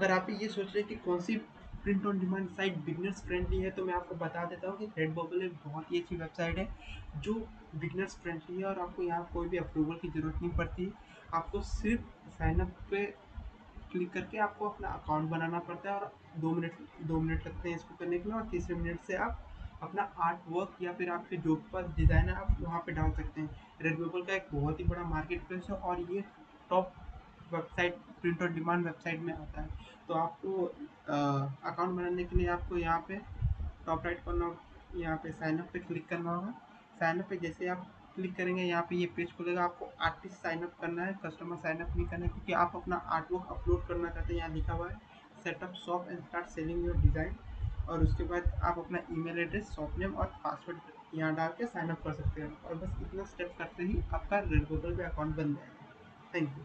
अगर आप ये सोच रहे हैं कि कौन सी print on demand site beginners friendly है तो मैं आपको बता देता हूँ कि रेड बबल एक बहुत ही अच्छी वेबसाइट है, जो बिगनर्स फ्रेंडली है और आपको यहाँ कोई भी अप्रूवल की ज़रूरत नहीं पड़ती। आपको सिर्फ़ साइनअप पे क्लिक करके आपको अपना अकाउंट बनाना पड़ता है और दो मिनट दो मिनट लगते हैं इसको करने के लिए और तीसरे मिनट से आप अपना आर्ट वर्क या फिर आपके जो पास डिज़ाइन है आप वहाँ पे डाल सकते हैं। रेड रेडबल का एक बहुत ही बड़ा मार्केट प्लेस है और ये टॉप वेबसाइट प्रिंट और डिमांड वेबसाइट में आता है। तो आपको अकाउंट बनाने के लिए आपको यहाँ पे टॉप राइट करना यहाँ पे साइनअप पे क्लिक करना होगा। साइनअप पे जैसे आप क्लिक करेंगे, यहाँ पे ये पेज खुलेगा। आपको आर्टिस्ट साइनअप करना है, कस्टमर साइनअप नहीं करना है, क्योंकि आप अपना आर्टवर्क अपलोड करना चाहते हैं। यहाँ लिखा हुआ है, setup shop and start selling your design और उसके बाद आप अपना ईमेल एड्रेस, शॉप नेम और पासवर्ड यहाँ डाल के साइनअप कर सकते हैं। और बस इतना स्टेप करते ही आपका रेड पे अकाउंट बन जाएगा। Thank you.